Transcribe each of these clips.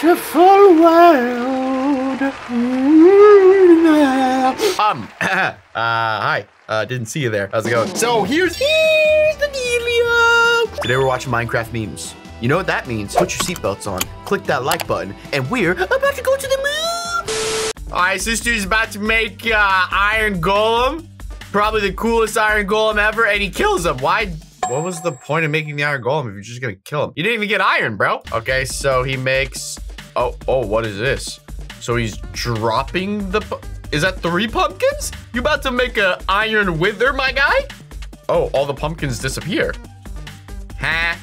beautiful world. Um, uh, hi. Uh, didn't see you there. How's it going? So here's, here's the dealio. Today we're watching Minecraft memes. You know what that means? Put your seatbelts on, click that like button, and we're about to go to the moon. All right, sister's about to make uh, Iron Golem. Probably the coolest Iron Golem ever, and he kills him. Why? What was the point of making the Iron Golem if you're just gonna kill him? You didn't even get iron, bro. Okay, so he makes, oh, oh, what is this? So he's dropping the, is that three pumpkins? You about to make a iron wither, my guy? Oh, all the pumpkins disappear. Huh?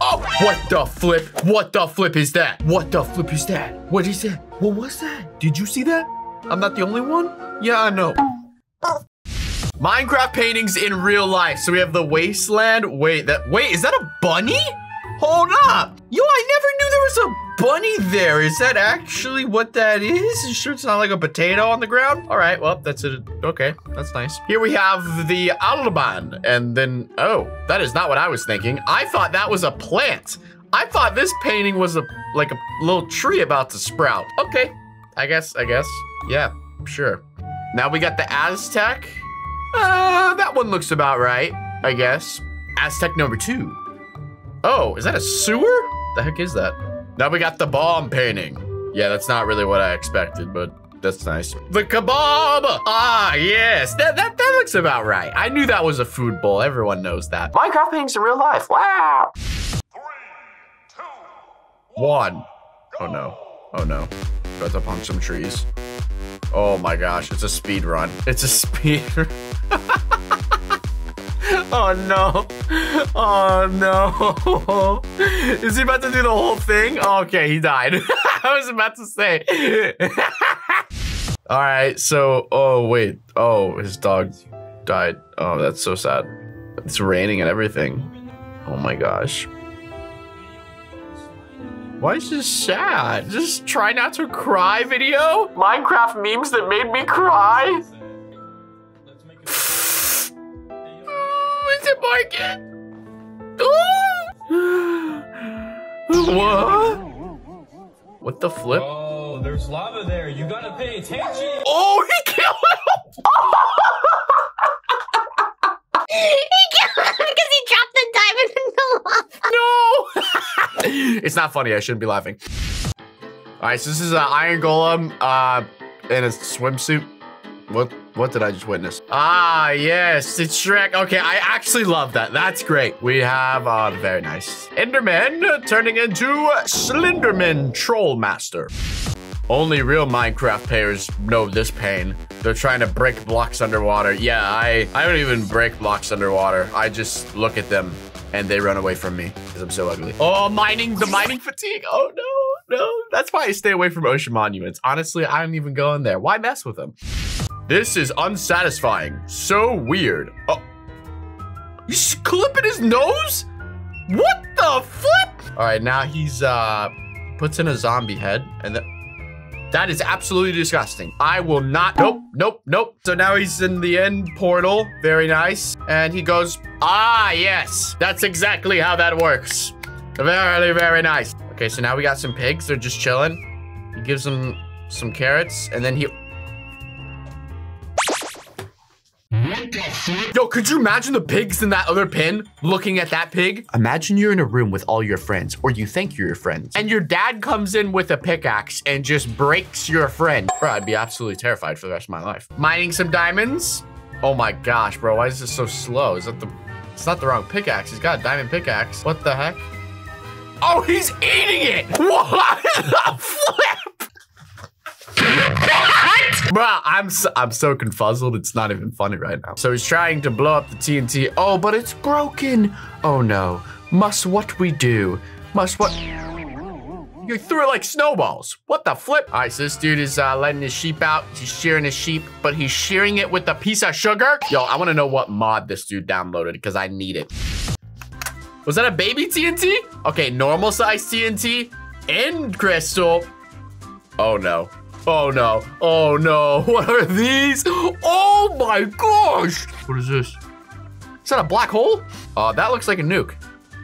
Oh, what the flip? What the flip is that? What the flip is that? What is that? What was that? Did you see that? I'm not the only one? Yeah, I know. Minecraft paintings in real life. So we have the wasteland. Wait, that wait, is that a bunny? Hold up. Yo, I never knew there was a bunny there. Is that actually what that is? You sure it's not like a potato on the ground? All right, well, that's it. Okay, that's nice. Here we have the Alban. And then, oh, that is not what I was thinking. I thought that was a plant. I thought this painting was a like a little tree about to sprout. Okay, I guess, I guess. Yeah, sure. Now we got the Aztec. Uh, that one looks about right, I guess. Aztec number two. Oh, is that a sewer? The heck is that? Now we got the bomb painting. Yeah, that's not really what I expected, but that's nice. The kebab! Ah, yes, that, that, that looks about right. I knew that was a food bowl. Everyone knows that. Minecraft paintings in real life. Wow. One. Oh no. Oh no. About to punch some trees. Oh my gosh, it's a speed run. It's a speed Oh no. Oh no. Is he about to do the whole thing? Okay, he died. I was about to say. All right, so, oh wait. Oh, his dog died. Oh, that's so sad. It's raining and everything. Oh my gosh. Why is this sad? Just try not to cry video? Minecraft memes that made me cry? Market? what? What the flip? Oh, there's lava there. You gotta pay attention. Oh, he killed him! he killed him because he dropped the diamond in the lava. No! it's not funny. I shouldn't be laughing. All right, so this is an Iron Golem uh, in a swimsuit. What what did I just witness? Ah, yes, it's Shrek. Okay, I actually love that. That's great. We have, uh, very nice. Enderman turning into Slenderman Troll Master. Only real Minecraft players know this pain. They're trying to break blocks underwater. Yeah, I, I don't even break blocks underwater. I just look at them and they run away from me because I'm so ugly. Oh, mining, the mining fatigue. Oh no, no. That's why I stay away from ocean monuments. Honestly, I don't even go in there. Why mess with them? This is unsatisfying. So weird. Oh, he's clipping his nose? What the flip? All right, now he's, uh, puts in a zombie head and then that is absolutely disgusting. I will not. Nope, nope, nope. So now he's in the end portal. Very nice. And he goes, ah, yes. That's exactly how that works. Very, very nice. Okay, so now we got some pigs. They're just chilling. He gives them some carrots and then he Yo, could you imagine the pigs in that other pin looking at that pig? Imagine you're in a room with all your friends, or you think you're your friends, and your dad comes in with a pickaxe and just breaks your friend. Bro, I'd be absolutely terrified for the rest of my life. Mining some diamonds? Oh my gosh, bro, why is this so slow? Is that the, it's not the wrong pickaxe. He's got a diamond pickaxe. What the heck? Oh, he's eating it! What the Bro, I'm so, I'm so confuzzled. It's not even funny right now. So he's trying to blow up the TNT. Oh, but it's broken. Oh no. Must what we do? Must what? You threw it like snowballs. What the flip? All right, so this dude is uh, letting his sheep out. He's shearing his sheep, but he's shearing it with a piece of sugar. Yo, I want to know what mod this dude downloaded because I need it. Was that a baby TNT? Okay, normal size TNT and crystal. Oh no. Oh no. Oh no. What are these? Oh my gosh. What is this? Is that a black hole? Uh, that looks like a nuke.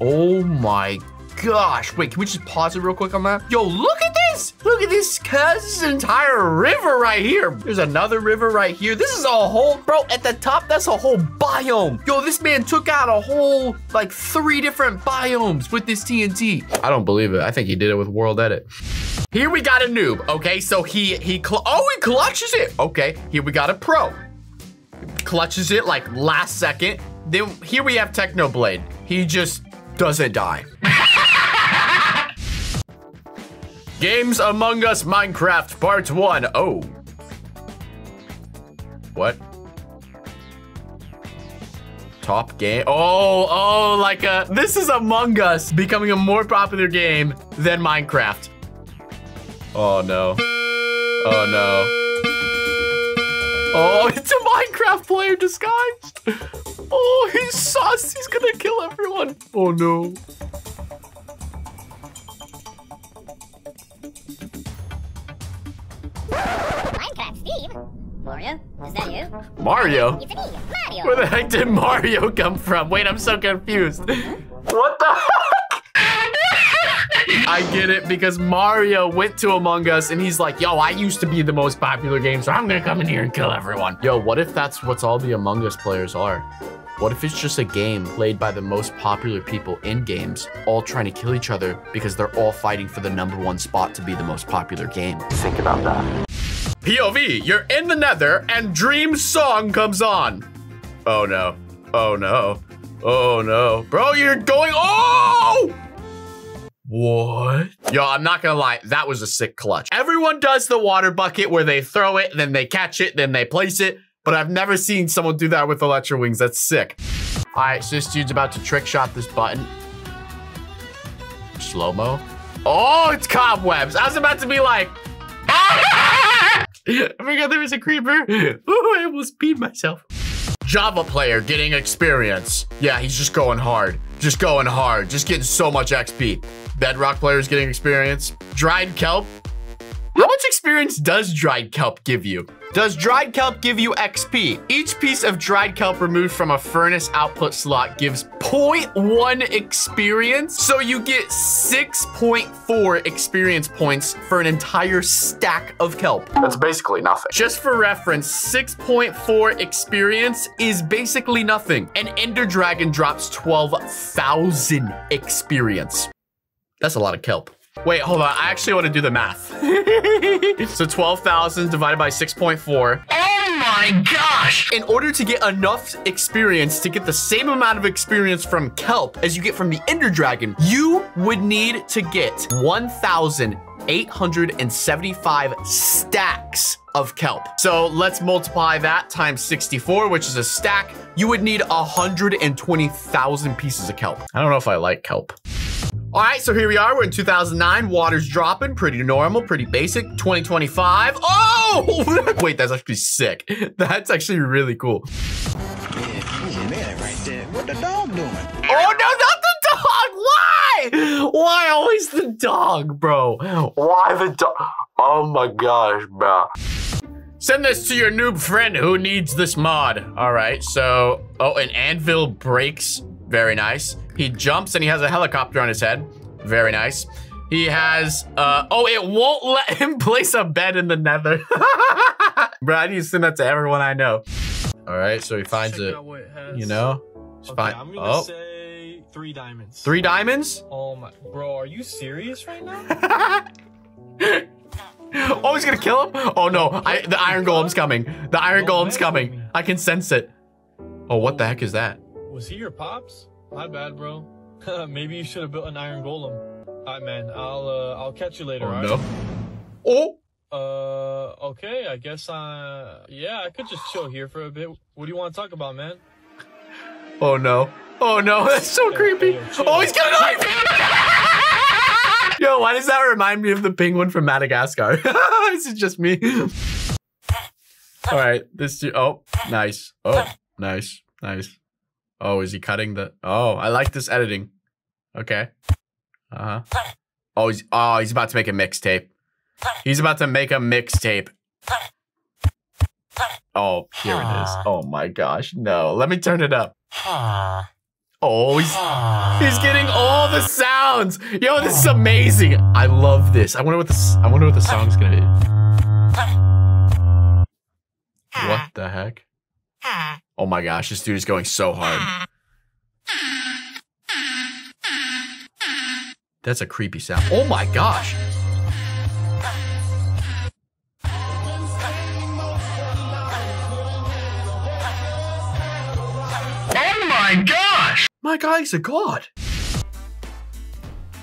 Oh my gosh. Wait, can we just pause it real quick on that? Yo, look at this. Look at this, cuz. This is an entire river right here. There's another river right here. This is a whole, bro, at the top, that's a whole biome. Yo, this man took out a whole, like, three different biomes with this TNT. I don't believe it. I think he did it with World Edit. Here we got a noob, okay? So he, he, oh, he clutches it. Okay, here we got a pro. Clutches it like last second. Then here we have Technoblade. He just doesn't die. Games Among Us Minecraft Part 1. Oh. What? Top game. Oh, oh, like a, this is Among Us becoming a more popular game than Minecraft. Oh no. Oh no. Oh, it's a Minecraft player disguised. Oh, he's sus. He's gonna kill everyone. Oh no. Minecraft Steve? Mario? Is that you? Mario? It's me, Mario. Where the heck did Mario come from? Wait, I'm so confused. What the? I get it because Mario went to Among Us and he's like, yo, I used to be the most popular game, so I'm gonna come in here and kill everyone. Yo, what if that's what's all the Among Us players are? What if it's just a game played by the most popular people in games, all trying to kill each other because they're all fighting for the number one spot to be the most popular game? Think about that. POV, you're in the nether and Dream song comes on. Oh no. Oh no. Oh no. Bro, you're going. Oh! What? Yo, I'm not gonna lie, that was a sick clutch. Everyone does the water bucket where they throw it, then they catch it, then they place it, but I've never seen someone do that with Elytra Wings. That's sick. All right, so this dude's about to trick shot this button. Slow-mo. Oh, it's cobwebs. I was about to be like, I forgot there was a creeper. Ooh, I almost beat myself. Java player getting experience. Yeah, he's just going hard. Just going hard. Just getting so much XP. Bedrock players getting experience. Dried kelp. How much experience does dried kelp give you? Does dried kelp give you XP? Each piece of dried kelp removed from a furnace output slot gives 0.1 experience. So you get 6.4 experience points for an entire stack of kelp. That's basically nothing. Just for reference, 6.4 experience is basically nothing. An ender dragon drops 12,000 experience. That's a lot of kelp. Wait, hold on. I actually want to do the math. so 12,000 divided by 6.4. Oh my gosh! In order to get enough experience to get the same amount of experience from Kelp as you get from the Ender Dragon, you would need to get 1,875 stacks of kelp. So let's multiply that times 64, which is a stack. You would need 120,000 pieces of kelp. I don't know if I like kelp. All right, so here we are. We're in 2009. Water's dropping. Pretty normal, pretty basic. 2025. Oh! Wait, that's actually sick. That's actually really cool. right there. What the dog doing? Oh, no, not the dog. Why? Why always the dog, bro? Why the dog? Oh my gosh, bro. Send this to your noob friend who needs this mod. All right, so, oh, an anvil breaks. Very nice. He jumps and he has a helicopter on his head. Very nice. He has, uh, oh, it won't let him place a bed in the nether. Bro, I need to send that to everyone I know. All right, so he finds Check it, it you know? It's Okay, fine. I'm gonna Oh, say three diamonds. three diamonds? Oh my, bro, are you serious right now? oh, he's gonna kill him? Oh no, I, the Iron Golem's coming. The Iron Golem's coming. I can sense it. Oh, what the heck is that? Was he your pops? My bad, bro. Maybe you should have built an iron golem. Alright, man. I'll uh, I'll catch you later. Oh alright? no. Oh, Uh, okay. I guess I. Yeah, I could just chill here for a bit. What do you want to talk about, man? oh no. Oh no, that's so Hey, creepy. hey, yo. Oh, he's got a knife! Yo, why does that remind me of the penguin from Madagascar? Is it just me? All right, this. Oh, nice. Oh, nice, nice. Oh, is he cutting the? Oh, I like this editing. Okay. Uh huh. Oh, he's oh he's about to make a mixtape. He's about to make a mixtape. Oh, here it is. Oh my gosh, no. Let me turn it up. Oh, he's, he's getting all the sounds. Yo, this is amazing. I love this. I wonder what the I wonder what the song's gonna be. What the heck? Oh my gosh, this dude is going so hard. That's a creepy sound. Oh my gosh. Oh my gosh! My guy's a god.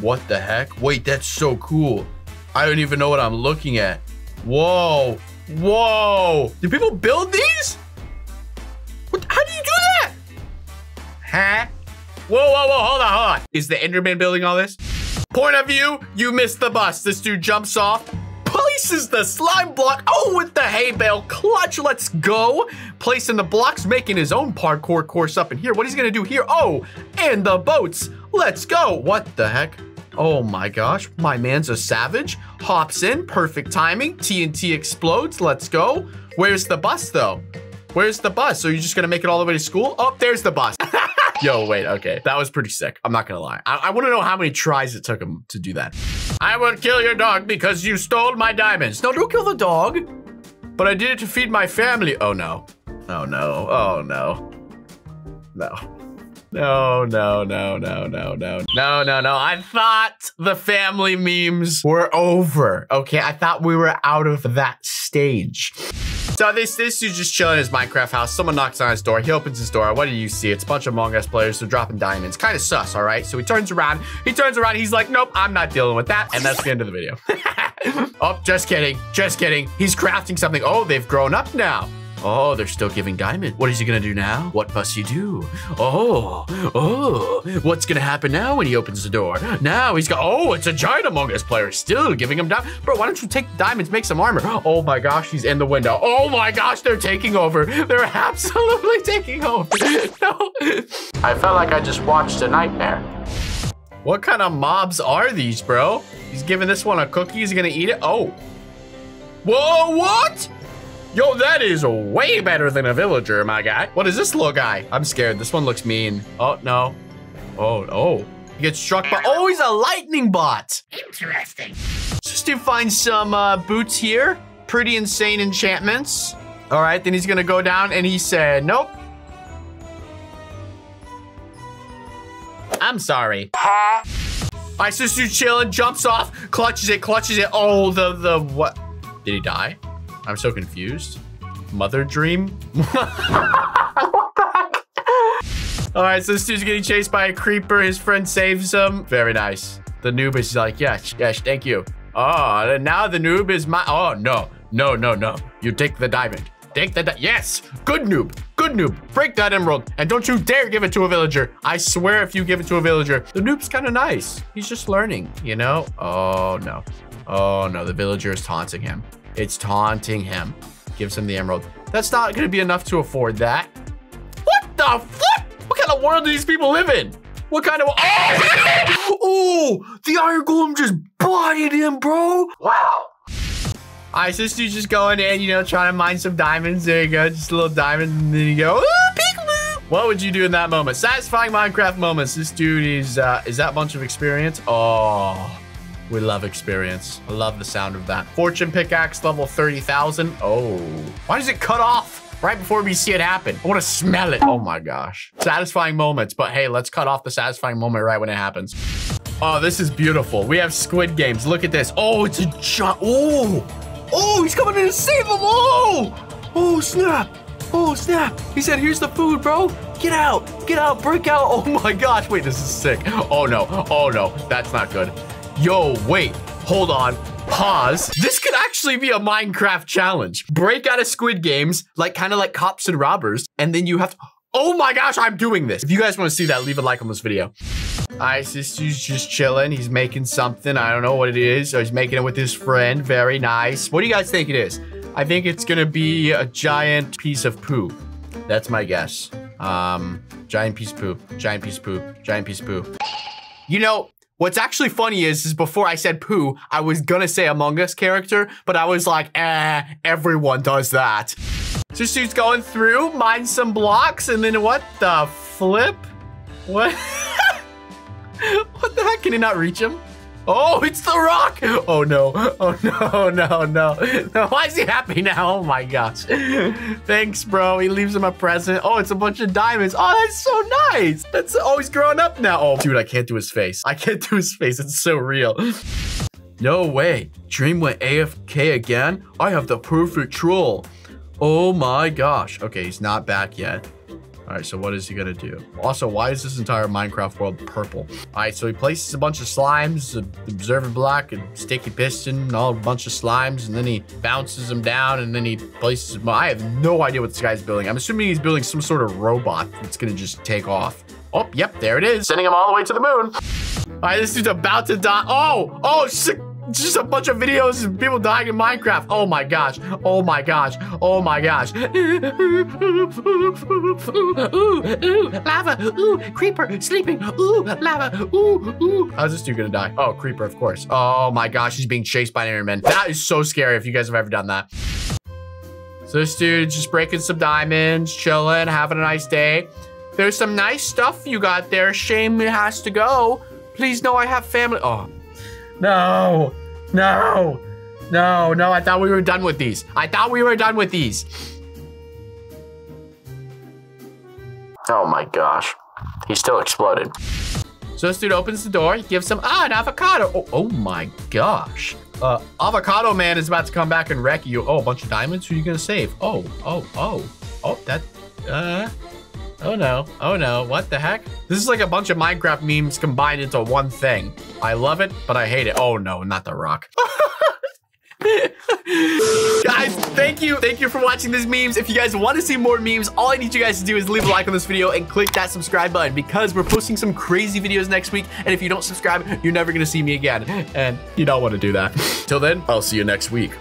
What the heck? Wait, that's so cool. I don't even know what I'm looking at. Whoa. Whoa. Do people build these? Huh? Whoa, whoa, whoa, hold on, hold on. Is the Enderman building all this? Point of view, you missed the bus. This dude jumps off, places the slime block. Oh, with the hay bale clutch. Let's go. Placing the blocks, making his own parkour course up in here. What he's gonna do here? Oh, and the boats. Let's go. What the heck? Oh my gosh, my man's a savage. Hops in, perfect timing. TNT explodes. Let's go. Where's the bus though? Where's the bus? So you're just gonna make it all the way to school? Oh, there's the bus. Yo, wait, okay. That was pretty sick. I'm not gonna lie. I, I wanna know how many tries it took him to do that. I will kill your dog because you stole my diamonds. No, don't kill the dog. But I did it to feed my family. Oh no. Oh no. Oh no. No. No, no, no, no, no, no. No, no, no. I thought the family memes were over. Okay, I thought we were out of that stage. So this this dude's just chilling in his Minecraft house. Someone knocks on his door. He opens his door. What do you see? It's a bunch of Among Us players. They're dropping diamonds. Kind of sus, all right? So he turns around. He turns around. He's like, nope, I'm not dealing with that. And that's the end of the video. oh, just kidding. Just kidding. He's crafting something. Oh, they've grown up now. Oh, they're still giving diamond. What is he gonna do now? What must he do? Oh, oh, what's gonna happen now when he opens the door? Now he's got, oh, it's a giant Among Us player still giving him diamond. Bro, why don't you take diamonds, make some armor? Oh my gosh, he's in the window. Oh my gosh, they're taking over. They're absolutely taking over. no. I felt like I just watched a nightmare. What kind of mobs are these, bro? He's giving this one a cookie. He's gonna eat it. Oh. Whoa, what? Yo, that is way better than a villager, my guy. What is this little guy? I'm scared. This one looks mean. Oh, no. Oh, oh. He gets struck by- Oh, he's a lightning bot. Interesting. Just to find some uh, boots here. Pretty insane enchantments. All right, then he's gonna go down and he said, nope. I'm sorry. My sister chilling, jumps off, clutches it, clutches it. Oh, the, the, what? Did he die? I'm so confused. Mother dream? All right, so this dude's getting chased by a creeper. His friend saves him. Very nice. The noob is like, yes, yes, thank you. Oh, now the noob is my, oh, no, no, no, no. You take the diamond. Take the, di yes, good noob, good noob. Break that emerald, and don't you dare give it to a villager. I swear if you give it to a villager, the noob's kind of nice. He's just learning, you know? Oh, no. Oh, no, the villager is taunting him. It's taunting him. Gives him the emerald. That's not going to be enough to afford that. What the fuck? What kind of world do these people live in? What kind of... Oh, oh the iron golem just bodied him, bro. Wow. All right, so this dude's just going in, you know, trying to mine some diamonds. There you go, just a little diamond, and then you go, "Ooh, peekaboo." What would you do in that moment? Satisfying Minecraft moments. This dude is, uh, is that bunch of experience? Oh, we love experience. I love the sound of that. Fortune pickaxe level 30,000. Oh, why does it cut off right before we see it happen? I want to smell it. Oh my gosh. Satisfying moments, but hey, let's cut off the satisfying moment right when it happens. Oh, this is beautiful. We have squid games. Look at this. Oh, it's a giant. Oh, oh, he's coming in to save them. Oh, oh, snap. Oh, snap. He said, here's the food, bro. Get out. Get out. Break out. Oh my gosh. Wait, this is sick. Oh no. Oh no. That's not good. Yo, wait. Hold on. Pause. This could actually be a Minecraft challenge. Break out of Squid Games, like kind of like cops and robbers, and then you have to. Oh my gosh, I'm doing this. If you guys want to see that, leave a like on this video. This dude's just chilling. He's making something. I don't know what it is. So he's making it with his friend. Very nice. What do you guys think it is? I think it's gonna be a giant piece of poop. That's my guess. Um, giant piece of poop. Giant piece of poop. Giant piece of poo. You know, What's actually funny is, is before I said poo, I was gonna say Among Us character, but I was like, eh, everyone does that. So she's going through, mine some blocks, and then what the flip? What? what the heck? Can he not reach him? Oh, it's the rock! Oh no! Oh no! No! No! No! Why is he happy now? Oh my gosh! Thanks, bro. He leaves him a present. Oh, it's a bunch of diamonds. Oh, that's so nice. That's oh, he's growing up now. Oh, dude, I can't do his face. I can't do his face. It's so real. No way. Dream went AFK again? I have the perfect troll. Oh my gosh. Okay, he's not back yet. All right, so what is he gonna do? Also, why is this entire Minecraft world purple? All right, so he places a bunch of slimes, an observer block, and sticky piston, and all a bunch of slimes, and then he bounces them down, and then he places them. I have no idea what this guy's building. I'm assuming he's building some sort of robot that's gonna just take off. Oh, yep, there it is. Sending him all the way to the moon. All right, this dude's about to die. Oh, oh, shit just a bunch of videos of people dying in Minecraft. Oh my gosh. Oh my gosh. Oh my gosh. ooh, ooh, lava. Ooh, creeper sleeping. Ooh, lava. Ooh, ooh. How's this dude gonna die? Oh, creeper, of course. Oh my gosh, he's being chased by an Enderman. That is so scary if you guys have ever done that. So this dude just breaking some diamonds, chilling, having a nice day. There's some nice stuff you got there. Shame it has to go. Please know I have family. Oh, no, no, no, no. I thought we were done with these. I thought we were done with these. Oh my gosh. He still exploded. So this dude opens the door, he gives him, ah, an avocado. Oh, oh my gosh. Uh, avocado man is about to come back and wreck you. Oh, a bunch of diamonds? Who are you gonna save? Oh, oh, oh, oh, that, uh, Oh no, oh no, what the heck? This is like a bunch of Minecraft memes combined into one thing. I love it, but I hate it. Oh no, not the rock. guys, thank you. Thank you for watching these memes. If you guys want to see more memes, all I need you guys to do is leave a like on this video and click that subscribe button because we're posting some crazy videos next week. And if you don't subscribe, you're never going to see me again. And you don't want to do that. Till then, I'll see you next week.